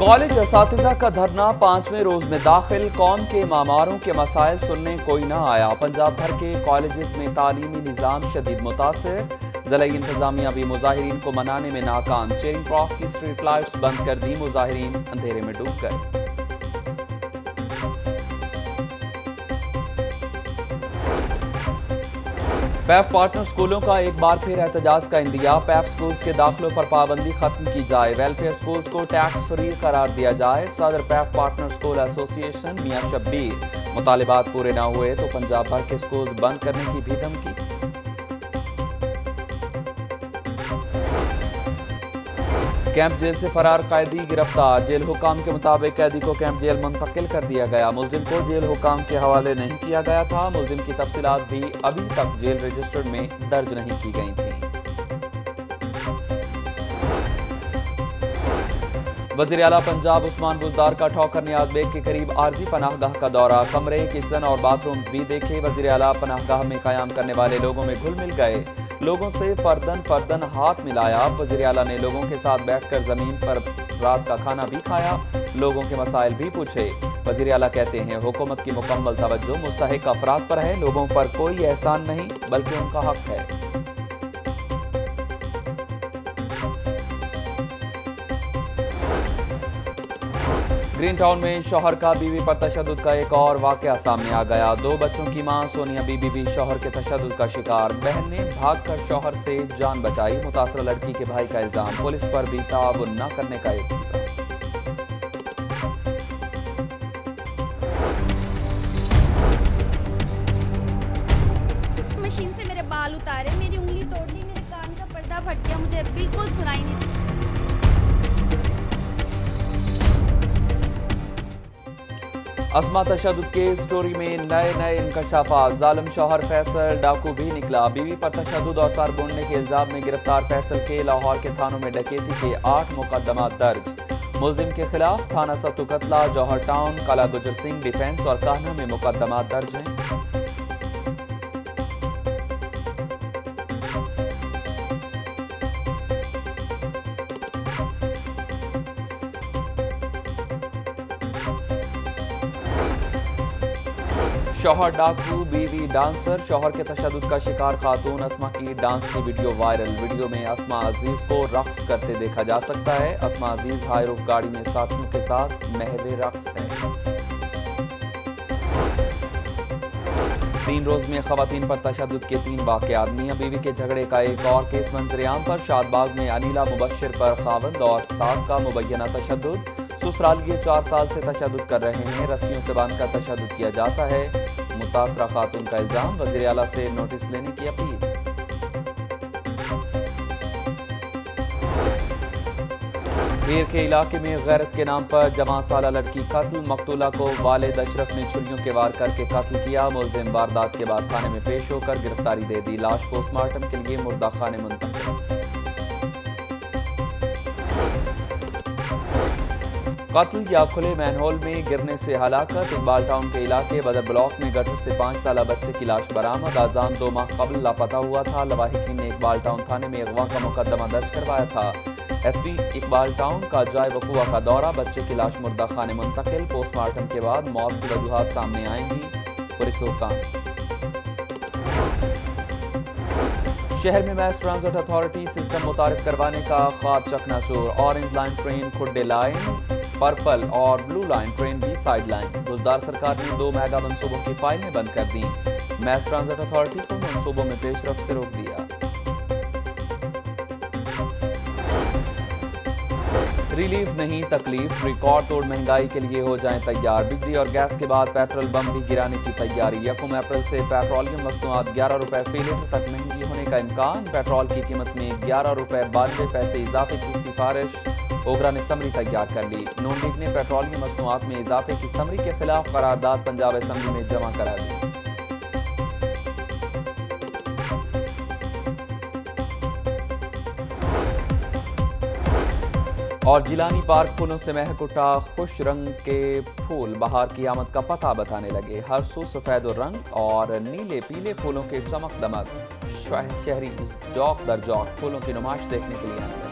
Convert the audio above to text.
College اساتذہ کا دھرنا پانچویں روز میں داخل۔ قوم کے معماروں کے مسائل سننے کوئی نہ آیا۔ پنجاب بھر کے کالجز میں تعلیمی نظام شدید متاثر۔ ضلعی انتظامیہ بھی مظاہرین کو منانے میں ناکام۔ چیرنگ کراس کی سٹریٹ لائٹس بند کر دی مظاہرین، اندھیرے میں ڈوب گئے۔ پیف پارٹنر سکولوں کا ایک بار پھر احتجاج کا اندیا پیف سکولز کے داخلوں پر پابندی ختم کی جائے۔ ویلفیئر سکولز کو ٹیکس فری قرار دیا جائے۔ صدر پیف پارٹنر سکول ایسوسی ایشن میاں شبیر۔ مطالبات پورے نہ ہوئے تو پنجاب بھر کے سکولز بند کرنے کی بھی دھمکی۔ کیمپ جیل سے فرار قیدی گرفتار۔ جیل حکام کے مطابق قیدی کو کیمپ جیل منتقل کر دیا گیا۔ ملزم کو جیل حکام کے حوالے نہیں کیا گیا تھا۔ ملزم کی تفصیلات بھی ابھی تک جیل رجسٹر میں درج نہیں کی گئی تھیں۔ وزیر اعلیٰ پنجاب عثمان بزدار کا ٹھوکر نیاز بیگ کے قریب عارضی پناہ گاہ کا دورہ۔ کمرے کچن اور باتھ رومز بھی دیکھے۔ وزیر اعلیٰ پناہ گاہ میں قیام کرنے والے لوگوں میں گھل مل گئے۔ لوگوں سے فردن فردن ہاتھ ملایا۔ وزیر اعلیٰ نے لوگوں کے ساتھ بیٹھ کر زمین پر رات کا کھانا بھی کھایا، لوگوں کے مسائل بھی پوچھے۔ وزیر اعلیٰ کہتے ہیں، حکومت کی مکمل توجہ مستحق افراد پر ہے، لوگوں پر کوئی احسان نہیں، بلکہ ان کا حق ہے۔ گرین ٹاؤن میں شوہر کا بیوی پر تشدد کا ایک اور واقعہ سامنے آ گیا۔ دو بچوں کی ماں سونیا بی بی بھی شوہر کے تشدد کا شکار۔ بہن نے بھاگ کر شوہر سے جان بچائی۔ متاثرہ لڑکی کے بھائی کا الزام۔ پولیس پر بھی تعاون نہ کرنے کا ایک مشین سے میرے بال اتارے۔ میری انگلی توڑ لی میرے کان کا پردہ پھٹ گیا۔ مجھے بالکل سنائی نہیں اسما تشدد کے سٹوری میں نئے نئے انکشافات۔ ظالم شوہر فیصل ڈاکو بھی نکلا۔ بیوی پر تشدد اور سار بونڈنے کے الزام میں گرفتار فیصل کے لاہور کے تھانوں میں ڈکیتی کے آٹھ مقدمات درج۔ ملزم کے خلاف تھانہ ستو قتلہ جوہر ٹاؤن، کالا گجر سنگھ ڈیفینس اور کانہ میں مقدمات درج ہیں۔ شوہر ڈاکو بیوی ڈانسر، شوہر کے تشدد کا شکار خاتون اسما کی ڈانس کی ویڈیو وائرل۔ ویڈیو میں اسما عزیز کو رقص کرتے دیکھا جا سکتا ہے۔ اسما عزیز ہائی روف گاڑی میں ساتھیوں کے ساتھ محو رقص ہے تین روز میں خواتین پر تشدد کے تین واقعات۔ میاں بیوی کے جھگڑے کا ایک اور کیس منظریام پر۔ شاد باغ میں انیلا مبشر پر خاوند اور ساس کا مبینہ تشدد۔ سسرالیے چار سال سے تشدد کر رہے ہیں۔ رسیوں سے باندھ کر تشدد کیا جاتا ہے۔ متاثرہ خاتون کا الزام۔ وزیر اعلیٰ سے نوٹس لینے کی اپیل۔ پیر کے علاقے میں غیرت کے نام پر جمع سالہ لڑکی قتل۔ مقتولہ کو والد اشرف نے چھلیوں کے وار کر کے قتل کیا۔ ملزم واردات کے بعد تھانے میں پیش ہو کر گرفتاری دے دی۔ لاش پوسٹ مارٹم کے لیے مردہ خانے منتقل۔ قتل یا کھلے مین ہول میں گرنے سے ہلاکت۔ اقبال ٹاؤن کے علاقے بدر بلاک میں گٹر سے پانچ سالہ بچے کی لاش برآمد۔ آزان دو ماہ قبل لاپتہ ہوا تھا۔ لواحقین نے اقبال ٹاؤن تھانے میں اغوا کا مقدمہ درج کروایا تھا۔ ایس پی اقبال ٹاؤن کا جائے وقوع کا دورہ۔ بچے کی لاش مردہ خانے منتقل۔ پوسٹ مارٹم کے بعد موت کی وجوہات سامنے آئیں گی۔ پولیس حکام شہر میں میس ٹرانزٹ اتھارٹی سسٹم متعارف کروانے کا خواب چکنا چور۔ اورنج لائن ٹرین کھڈے لائن۔ پرپل اور بلو لائن ٹرین بھی سائیڈ لائن۔ بزدار سرکار نے دو میگا منصوبوں کی فائلیں بند کر دیں۔ میس ٹرانزٹ اتھارٹی کو منصوبوں میں پیش رفت سے روک دیا۔ ریلیف نہیں، تکلیف۔ ریکارڈ توڑ مہنگائی کے لیے ہو جائیں تیار۔ بجلی اور گیس کے بعد پیٹرول بم بھی گرانے کی تیاری۔ یکم اپریل سے پیٹرولیم مصنوعات گیارہ روپے فی لیٹر تک مہنگی ہونے کا امکان۔ پیٹرول کی قیمت میں گیارہ روپے بانوے پیسے اضافے کی سفارش۔ اوگرا نے سمری تیار کر لی۔ نون لیگ نے پیٹرولیم مصنوعات میں اضافے کی سمری کے خلاف قرارداد پنجاب اسمبلی میں جمع کرا دی۔ اور جیلانی پارک پھولوں سے مہک اٹھا خوش رنگ کے پھول۔ بہار کی آمد کا پتہ بتانے لگے۔ ہر سو سفید رنگ اور نیلے پیلے پھولوں کے چمک دمک۔ شہری جوک در جوک۔ پھولوں کی نمائش دیکھنے کے لیے آنے